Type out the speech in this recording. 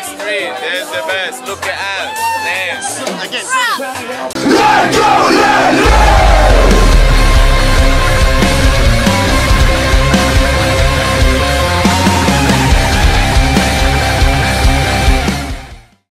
X3, There's the best. Look at us. Nice. Again.